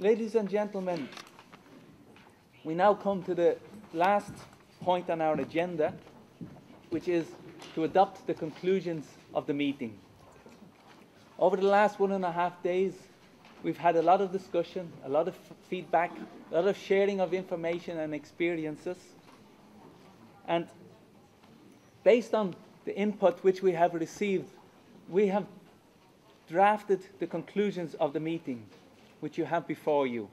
Ladies and gentlemen, we now come to the last point on our agenda, which is to adopt the conclusions of the meeting. Over the last one and a half days, we've had a lot of discussion, a lot of feedback, a lot of sharing of information and experiences. And based on the input which we have received, we have drafted the conclusions of the meeting, which you have before you.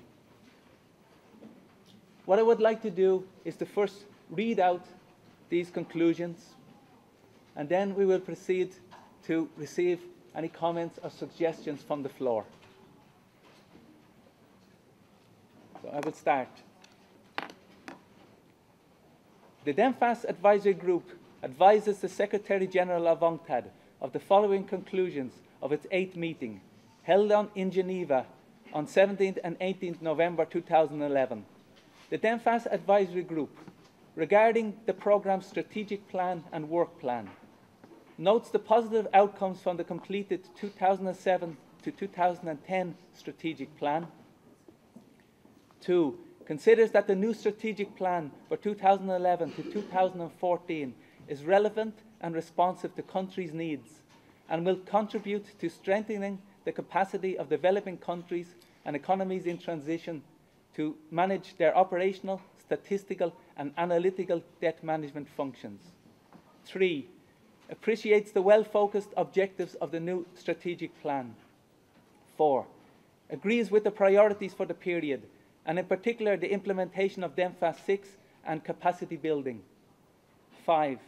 What I would like to do is to first read out these conclusions, and then we will proceed to receive any comments or suggestions from the floor. So I will start. The DMFAS Advisory Group advises the Secretary General of UNCTAD of the following conclusions of its eighth meeting, held on, in Geneva on 17th and 18th November 2011. The DMFAS Advisory Group, regarding the programme's strategic plan and work plan, notes the positive outcomes from the completed 2007 to 2010 strategic plan. Two, considers that the new strategic plan for 2011 to 2014 is relevant and responsive to countries' needs and will contribute to strengthening the capacity of developing countries and economies in transition to manage their operational, statistical, and analytical debt management functions. Three, appreciates the well focused objectives of the new strategic plan. Four, agrees with the priorities for the period, and in particular the implementation of DMFAS 6 and capacity building. Five,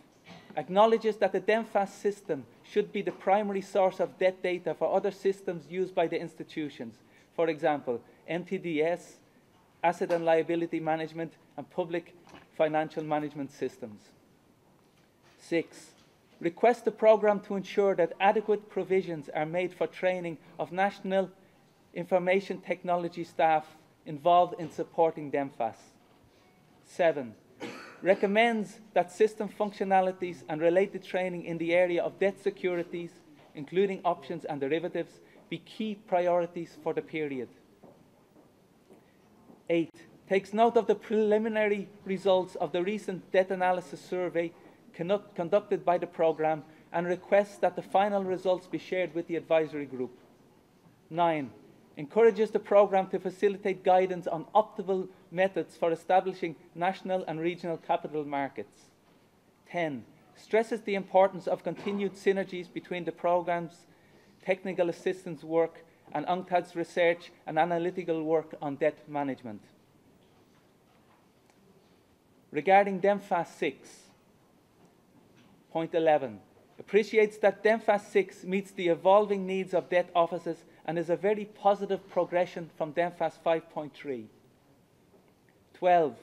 acknowledges that the DMFAS system should be the primary source of debt data for other systems used by the institutions, for example, MTDS, asset and liability management, and public financial management systems. Six, request the programme to ensure that adequate provisions are made for training of national information technology staff involved in supporting DMFAS. Seven, recommends that system functionalities and related training in the area of debt securities, including options and derivatives, be key priorities for the period. 8. Takes note of the preliminary results of the recent debt analysis survey conducted by the programme and requests that the final results be shared with the advisory group. 9 encourages the programme to facilitate guidance on optimal methods for establishing national and regional capital markets. 10. Stresses the importance of continued synergies between the programme's technical assistance work and UNCTAD's research and analytical work on debt management. Regarding DMFAS 6, point 11, appreciates that DMFAS 6 meets the evolving needs of debt offices and is a very positive progression from DMFAS 5.3. 12.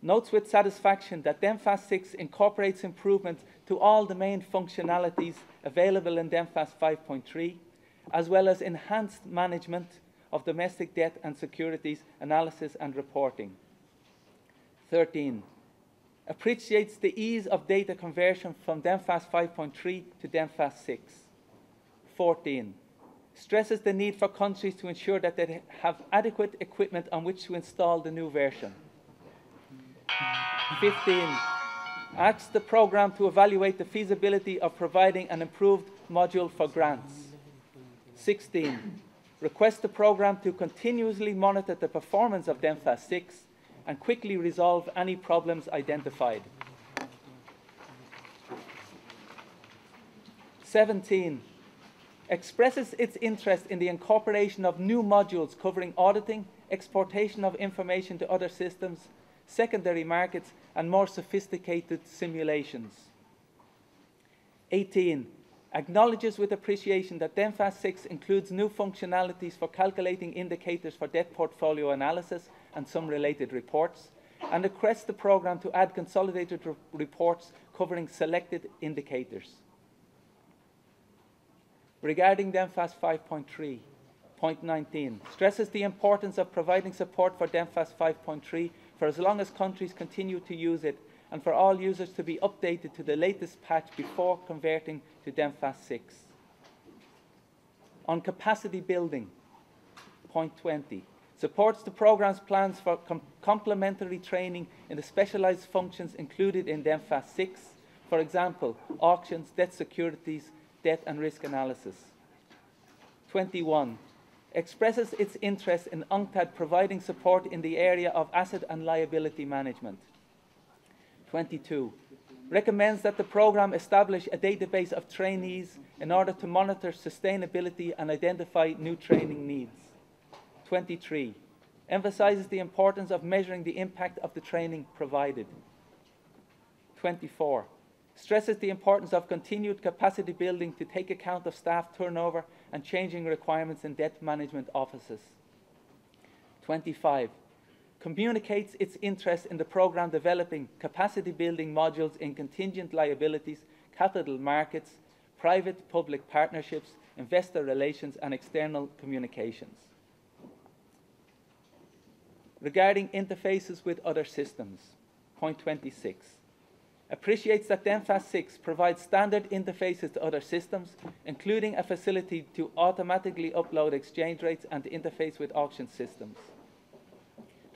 Notes with satisfaction that DMFAS 6 incorporates improvements to all the main functionalities available in DMFAS 5.3, as well as enhanced management of domestic debt and securities analysis and reporting. 13. Appreciates the ease of data conversion from DMFAS 5.3 to DMFAS 6. 14 stresses the need for countries to ensure that they have adequate equipment on which to install the new version. 15. Asks the programme to evaluate the feasibility of providing an improved module for grants. 16. Requests the programme to continuously monitor the performance of DMFAS 6 and quickly resolve any problems identified. 17 expresses its interest in the incorporation of new modules covering auditing, exportation of information to other systems, secondary markets, and more sophisticated simulations. 18. Acknowledges with appreciation that DMFAS 6 includes new functionalities for calculating indicators for debt portfolio analysis and some related reports, and requests the programme to add consolidated re reports covering selected indicators. Regarding DMFAS 5.3, point 19, stresses the importance of providing support for DMFAS 5.3 for as long as countries continue to use it and for all users to be updated to the latest patch before converting to DMFAS 6. On capacity building, point 20, supports the programme's plans for com complementary training in the specialised functions included in DMFAS 6, for example, auctions, debt securities, debt and risk analysis. 21. Expresses its interest in UNCTAD providing support in the area of asset and liability management. 22. Recommends that the programme establish a database of trainees in order to monitor sustainability and identify new training needs. 23. Emphasises the importance of measuring the impact of the training provided. 24 stresses the importance of continued capacity building to take account of staff turnover and changing requirements in debt management offices. 25. Communicates its interest in the programme developing capacity building modules in contingent liabilities, capital markets, private public partnerships, investor relations, and external communications. Regarding interfaces with other systems, point 26 appreciates that DMFAS 6 provides standard interfaces to other systems, including a facility to automatically upload exchange rates and interface with auction systems.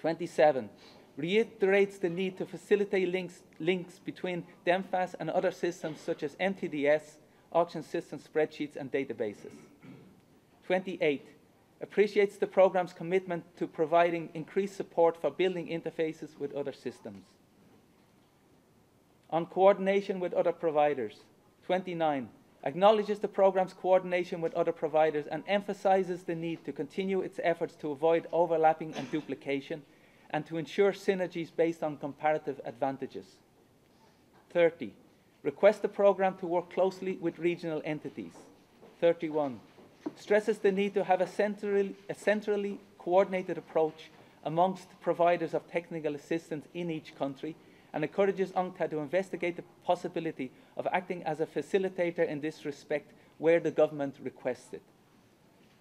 27. Reiterates the need to facilitate links, links between DMFAS and other systems such as MTDS, auction system spreadsheets, and databases. 28. Appreciates the programme's commitment to providing increased support for building interfaces with other systems on coordination with other providers. 29. Acknowledges the programme's coordination with other providers and emphasises the need to continue its efforts to avoid overlapping and duplication and to ensure synergies based on comparative advantages. 30. Requests the programme to work closely with regional entities. 31. Stresses the need to have a centrally, a centrally coordinated approach amongst providers of technical assistance in each country and encourages UNCTAD to investigate the possibility of acting as a facilitator in this respect where the government requests it.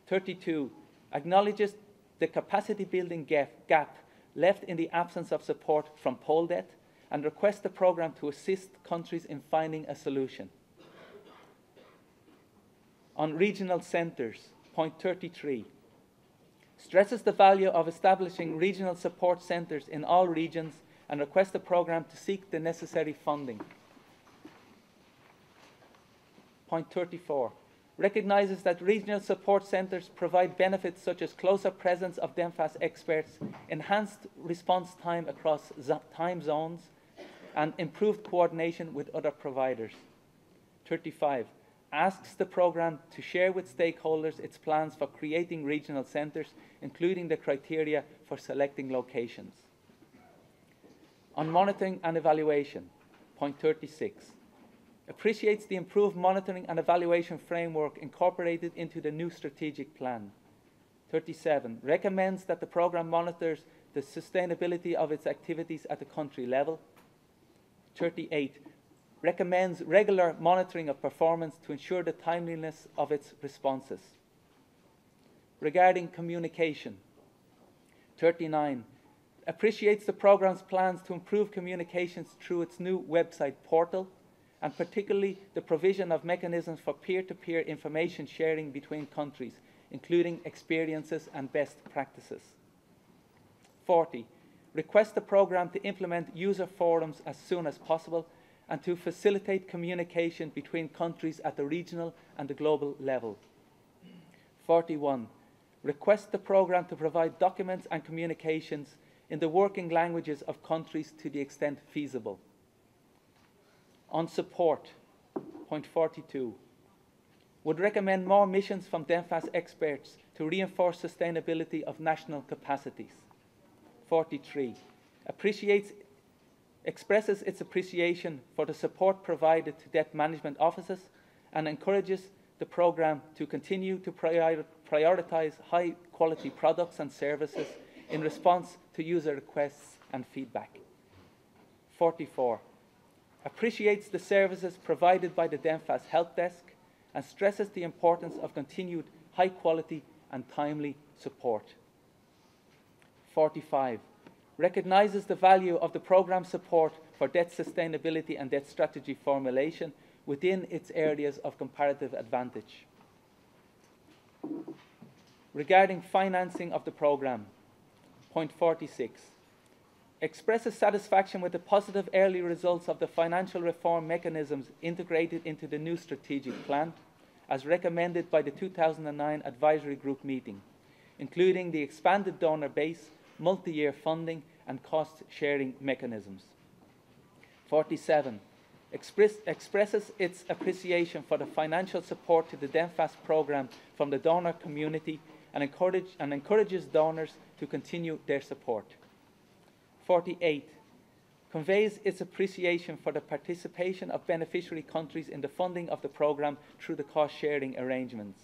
32. Acknowledges the capacity building gap left in the absence of support from Poldet and requests the programme to assist countries in finding a solution. On regional centres, point 33, stresses the value of establishing regional support centres in all regions and request the programme to seek the necessary funding. Point 34 recognises that regional support centres provide benefits such as closer presence of DMFAS experts, enhanced response time across time zones, and improved coordination with other providers. 35 asks the programme to share with stakeholders its plans for creating regional centres, including the criteria for selecting locations. On monitoring and evaluation, point 36, appreciates the improved monitoring and evaluation framework incorporated into the new strategic plan. 37, recommends that the programme monitors the sustainability of its activities at the country level. 38, recommends regular monitoring of performance to ensure the timeliness of its responses. Regarding communication, 39, appreciates the programme's plans to improve communications through its new website portal, and particularly the provision of mechanisms for peer-to-peer -peer information sharing between countries, including experiences and best practices. 40. Request the programme to implement user forums as soon as possible and to facilitate communication between countries at the regional and the global level. 41. Request the programme to provide documents and communications in the working languages of countries to the extent feasible. On support, point 42, would recommend more missions from DMFAS experts to reinforce sustainability of national capacities. 43, appreciates, expresses its appreciation for the support provided to debt management offices and encourages the programme to continue to prior prioritise high quality products and services in response to user requests and feedback. 44. Appreciates the services provided by the DMFAS Help Desk and stresses the importance of continued high quality and timely support. 45. Recognises the value of the programme support for debt sustainability and debt strategy formulation within its areas of comparative advantage. Regarding financing of the programme, Point 46. Expresses satisfaction with the positive early results of the financial reform mechanisms integrated into the new strategic plan, as recommended by the 2009 Advisory Group meeting, including the expanded donor base, multi year funding, and cost sharing mechanisms. 47 express, expresses its appreciation for the financial support to the DMFAS programme from the donor community and, encourage, and encourages donors to continue their support. 48 conveys its appreciation for the participation of beneficiary countries in the funding of the programme through the cost sharing arrangements.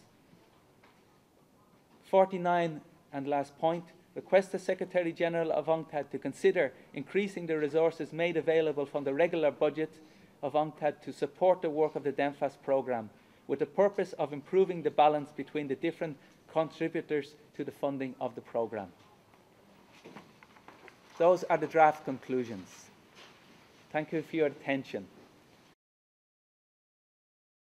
49 and last point request the Secretary General of UNCTAD to consider increasing the resources made available from the regular budget of UNCTAD to support the work of the DMFAS programme with the purpose of improving the balance between the different contributors to the funding of the programme. Those are the draft conclusions. Thank you for your attention.